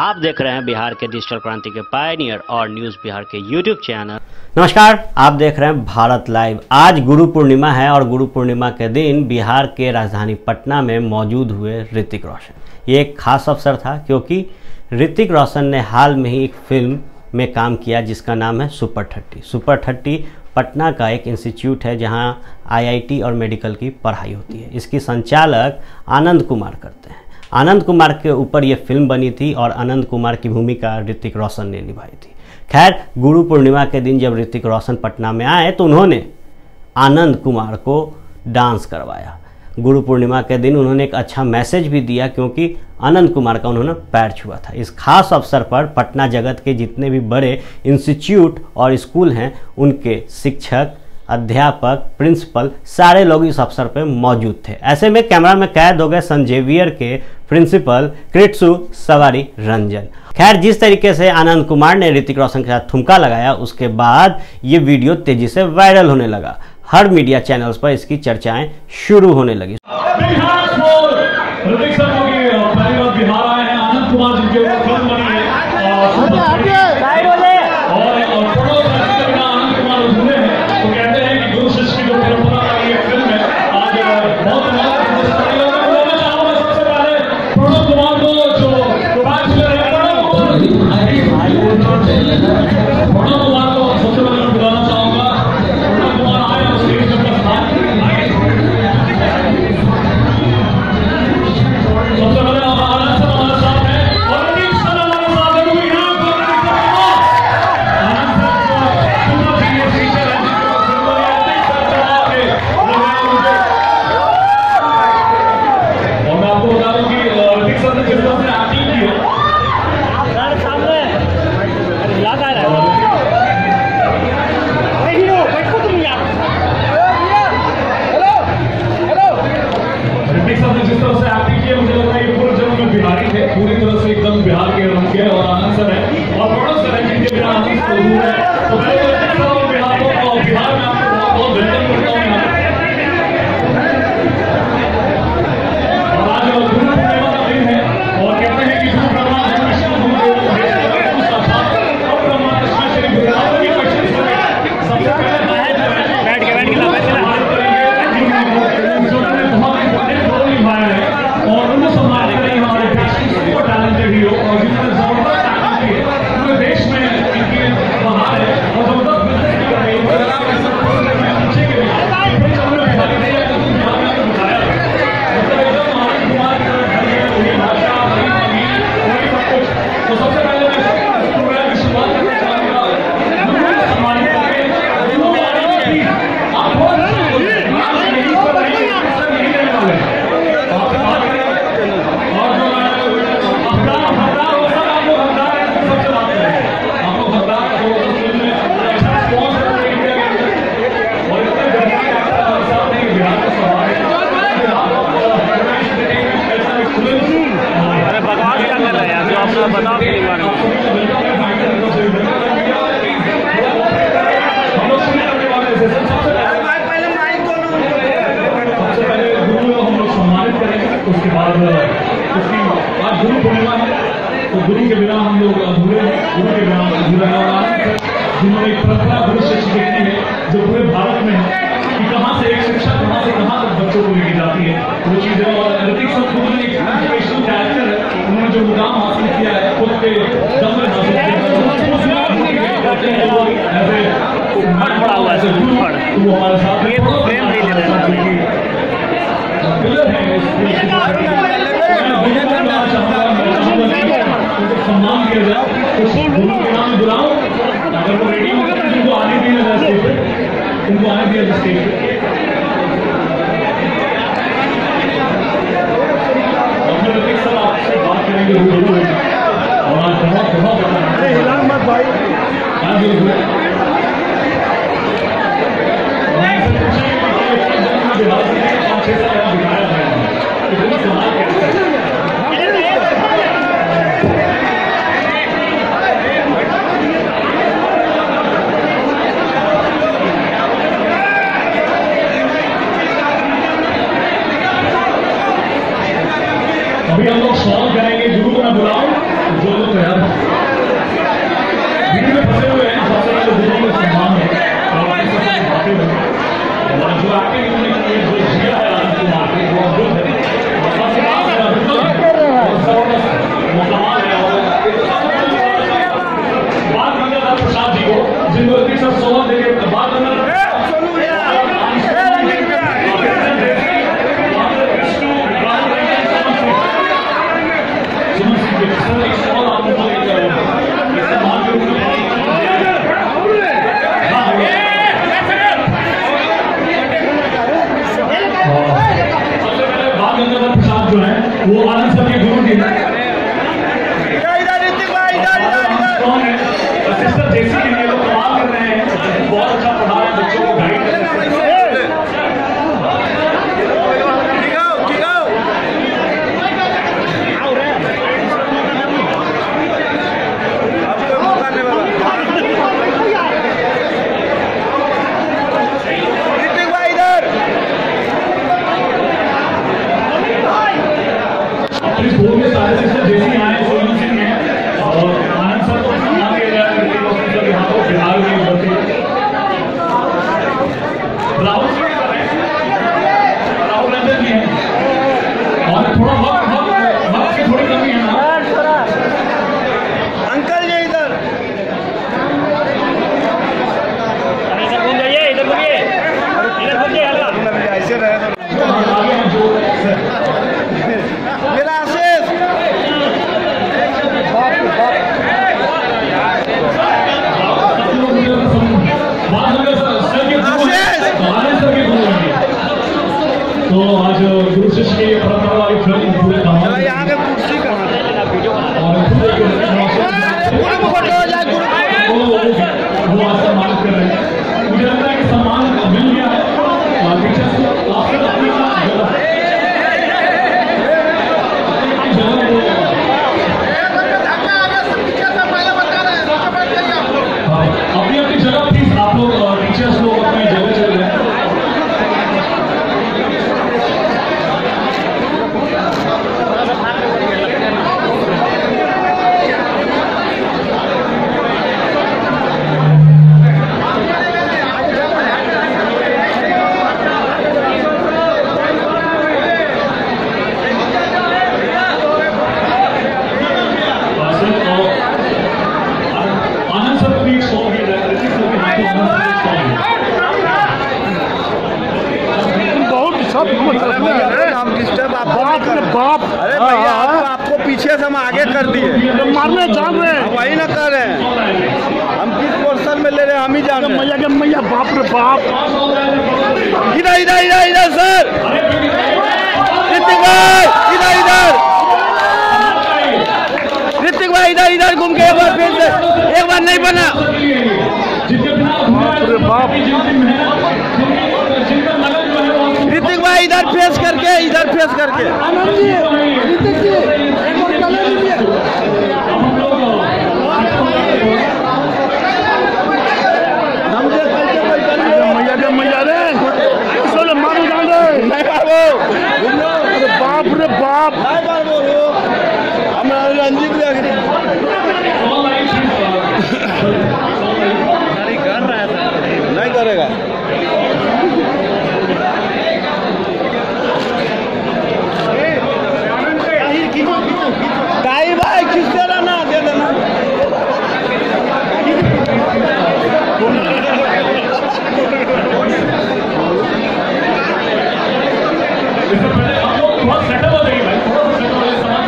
आप देख रहे हैं बिहार के डिजिटल क्रांति के पायनियर और न्यूज़ बिहार के यूट्यूब चैनल। नमस्कार, आप देख रहे हैं भारत लाइव। आज गुरु पूर्णिमा है और गुरु पूर्णिमा के दिन बिहार के राजधानी पटना में मौजूद हुए ऋतिक रोशन। ये एक खास अवसर था क्योंकि ऋतिक रोशन ने हाल में ही एक फ़िल्म में काम किया जिसका नाम है super thirty super thirty Patna का एक इंस्टीट्यूट है जहाँ आईआईटी और मेडिकल की पढ़ाई होती है। इसकी संचालक आनंद कुमार करते हैं। आनंद कुमार के ऊपर ये फ़िल्म बनी थी और आनंद कुमार की भूमिका ऋतिक रोशन ने निभाई थी। खैर, गुरु पूर्णिमा के दिन जब ऋतिक रोशन पटना में आए तो उन्होंने आनंद कुमार को डांस करवाया। गुरु पूर्णिमा के दिन उन्होंने एक अच्छा मैसेज भी दिया, क्योंकि आनंद कुमार का उन्होंने पैर छुआ था। इस खास अवसर पर पटना जगत के जितने भी बड़े इंस्टीट्यूट और स्कूल हैं, उनके शिक्षक, अध्यापक, प्रिंसिपल, सारे लोग इस अवसर पर मौजूद थे। ऐसे में कैमरा में कैद हो गए संजेवियर के प्रिंसिपल क्रिट्सु सवारी रंजन। खैर, जिस तरीके से आनंद कुमार ने ऋतिक रोशन के साथ ठुमका लगाया, उसके बाद ये वीडियो तेज़ी से वायरल होने लगा। हर मीडिया चैनल्स पर इसकी चर्चाएँ शुरू होने लगी। गुरु पूर्णिमा है। तो गुरु के बिना हम लोग अधूरे हैं। गुरु के बिना अधूरे सर जिन्होंने एक परंपरा गुरु शिष्य देखी है जो पूरे भारत में है कि कहाँ से एक शिक्षा कहाँ से कहाँ तक बच्चों को लेके जाती है वो चीज़ें और ऋतिक खुद ने एक इंस्पिरेशनल कैरेक्टर है। उन्होंने जो मुकाम हासिल किया है खुद के दम में हासिल किया है। ऐसे ऐसे वो हमारे साथ वो आदि सबके गुरु जी ऋतिक भाई इधर फेस करके इधर फेस करके हम देख कैसे कैसे नहीं मैया के मैया रे चलो मारो जान रे नहीं बाबू घूम लो अरे बाप रे बाप नहीं बाबू हम रंजीत देख नहीं करेगा टाइम भाई खींच देना ना दे देना इससे पहले आप लोग थोड़ा सेटअप हो जाइए भाई थोड़ा सा सेटअप हो जाइए सामान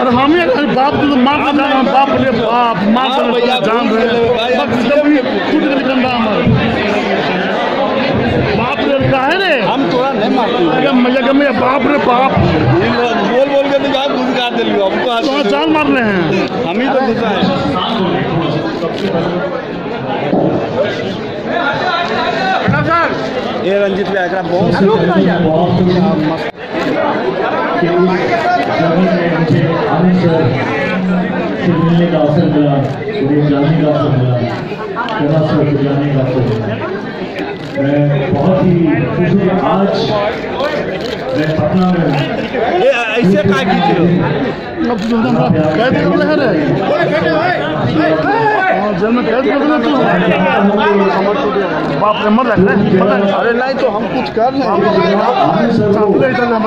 अरे हम ये अरे बाप तो मार के जान रहे बाप रे बाप मार हाँ के भैया, जान भूल रहे गए भाई, बस सब ये टूट के निकल रहा हमारे बाप रे काहे रे हम तोरा नहीं मारते अरे मैया के मैया बाप रे बाप। बोल बोल के तो आप घुस काट दिलियो हमको तो में जान मार रहे हैं। हम ही तो घुसा है। हो ये रंजीत भाई एकरा बहुत से मिलने का अवसर मिला उन्हें जानने का अवसर मिला को जानने का अवसर मिला। मैं बहुत ही खुश हूँ आज मैं पटना में ये ऐसे का कीजिए अब तो तुम कैद कर रहे रे हाँ, जेल में कैद कर रहे तू बाप रे मर रहा है पता नहीं। अरे नहीं तो हम कुछ कर जाइए। ना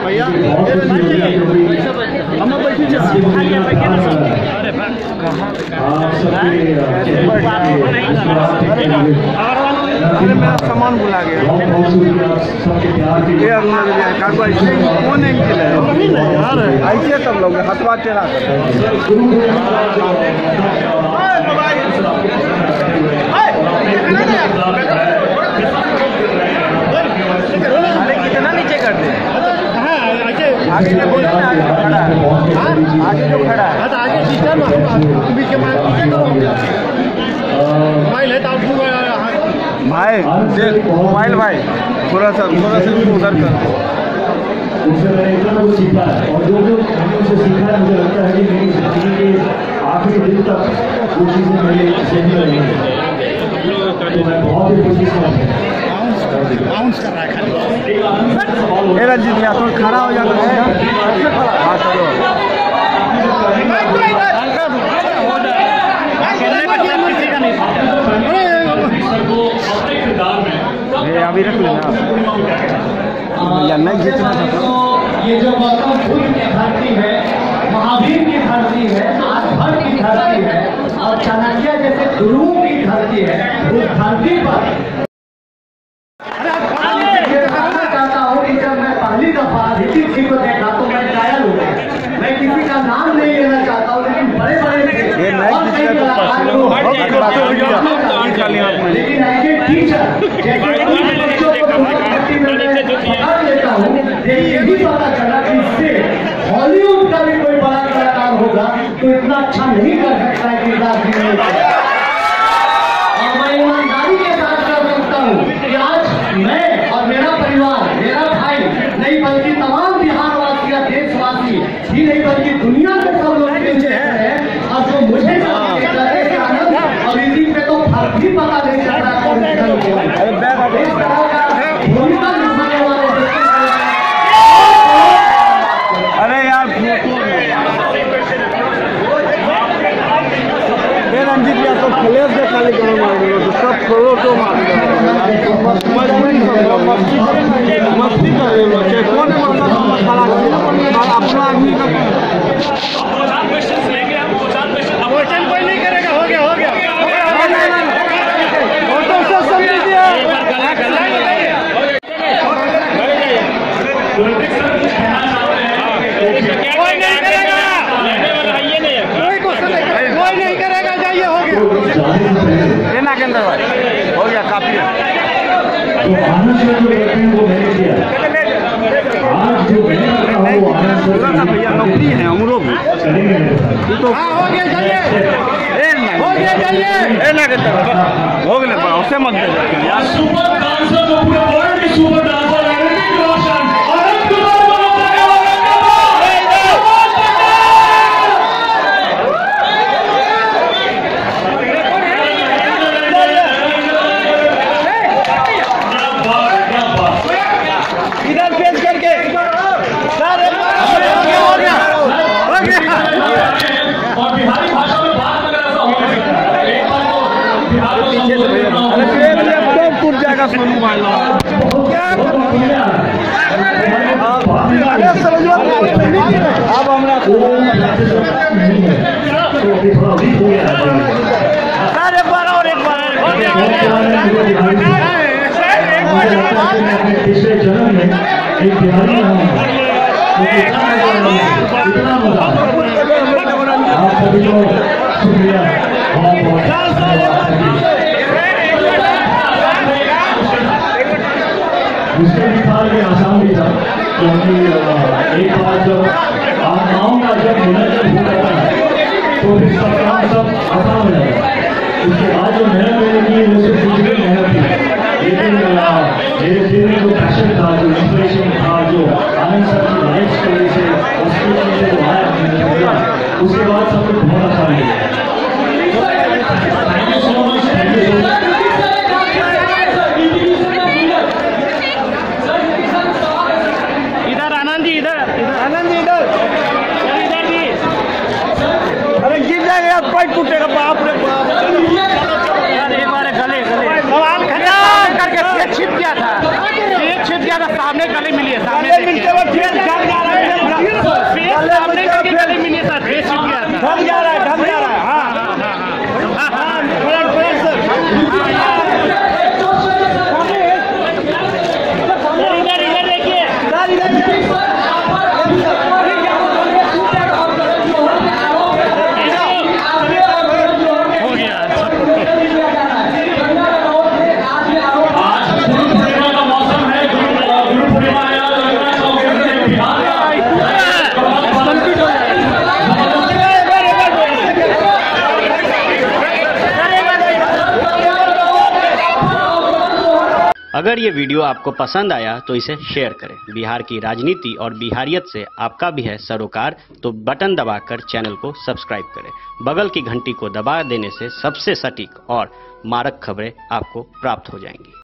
भैया। अरे मेरा सामान भुला गया कौन नहीं है ऐसे सब लोग हथवा टेढ़ा कर अरे आगे जो रहा है, आगे खड़ा। है आगे जो खड़ा। है आगे सिस्टम मोबाइल है तो भाई देख मोबाइल भाई थोड़ा सा थोड़ा सा उधर कर। उससे मैंने इतना कुछ सीखा है। और जो जो सीखा है मुझे लगता है कि मेरी ज़िंदगी के आखिरी दिन तक वो चीज़ें मेरे सही रहेंगी तो मैं बहुत ही। खुशकिस्मत हूँ ए रंजीत भैया, थोड़ा खड़ा हो जाता हाँ। चलो। में ये अभी रख लेना। नहीं ये जो धरती है, महावीर की धरती है आजभर की धरती है, और चाणक्य जैसे गुरुओं की धरती है, उस धरती पर ये कहना चाहता हूँ कि जब मैं पहली दफ़ा जी को देखा तो मैं कायल हो गया। मैं किसी का नाम नहीं लेना चाहता हूँ लेकिन बड़े बड़े तो में लेकिन ए टीचर जैसे बच्चों को लेता हूँ ये भी पता चला कि इससे हॉलीवुड का भी कोई बड़ा कलाकार होगा तो इतना अच्छा नहीं कर सकता है किरदार जी ने और मैं ईमानदारी के साथ कर सकता हूँ कि आज मैं और मेरा परिवार मेरा भाई नहीं बल्कि तमाम बिहारवासी या देशवासी ही नहीं बल्कि दुनिया के सब लोग मिलते हैं और जो मुझे लगे कि आनंद और इसी पे तो फ़र्क भी पता नहीं चल रहा कौन किधर हुआ है। अरे बैग हटो। इस तरह का भूमिका निभाने वाले अरे यार ये रंजीत भैया तो फ्लैश के खाली गाँव मार तो सब करो तो मस्ती मस्ती करे लोग चाहे कौन है मतलब खड़ा अपना आदमी का दो चार क्वेश्चन लेंगे हम दो चार क्वेश्चन क्वेश्चन कोई नहीं करेगा हो गया हो गया फ़ोटो से समझ दिया कोई नहीं करेगा कोई क्वेश्चन नहीं करेगा कोई नहीं करेगा जाइए हो गया लेना के अंदर हो गया काफ़ी तो आनंद से जो रहते हैं वो मैंने किया आज जो मैंने कहा वो आनंद से भैया नौकरी है हम लोग तो हाँ हो गया जाइए हो गया। जाइए लेना के अंदर हो। गया उसे मत यार सुपर डांसर जो पूरे वर्ल्ड सुपर डांसर है ऋतिक रोशन अनंत कुमार मल्होत्रा औरंगाबाद क्या बात क्या बात इधर पेश करके सर एक बार हो गया हो गया और बिहारी भाषा में बात अगर ऐसा हो सकता है एक बार तो बिहार को संबोधित करना अरे होगा। ट्रेन में सब टूट जाएगा सोनू भाई अरे समझो अब हमरा सर एक बार और एक बार हो गया हो गया पिछले जन्म में एक बिहारी इतना मज़ा आप सभी को शुक्रिया बहुत बहुत दूसरे भी था ये आसान भी था क्योंकि एक बार जब आत्माओं का जब मिलन जब हो जाता है तो फिर सब काम सब आसान हो जाएगा है उसके बाद जो मेहनत मैंने की वो सिर्फ़ फ़िज़िकल मेहनत थी लेकिन अ, मेरे दिल में जो पैशन था जो इंस्पिरेशन था जो आनंद सर की लाइफ स्टोरी से उसकी वजह से जो आया मैंने समझा उसके बाद सब कुछ बहुत आसान हो गया thank you so much thank you so much इधर आनंद जी इधर आनंद जी इधर इधर भी अरे गिर जाएगा यार पैर टूटेगा बाप रे बाप यार एक बार गले गले सवाल खड़ा करके पेट छिप गया था। पेट छिप गया था सामने गले मिली है सामने मिलते है। सामने गले मिली है सर पेट छिप गया था ढक जा रहा है ढक जा रहा है हाँ हाँ तुरंत तुरंत सर इधर इधर देखिए सर इधर हो गया आज गुरु पूर्णिमा का मौसम है गुरु गुरु पूर्णिमा है आज लग रहा है सौ के अंदर बिहार अगर ये वीडियो आपको पसंद आया तो इसे शेयर करें। बिहार की राजनीति और बिहारियत से आपका भी है सरोकार तो बटन दबाकर चैनल को सब्सक्राइब करें। बगल की घंटी को दबा देने से सबसे सटीक और मारक खबरें आपको प्राप्त हो जाएँगी।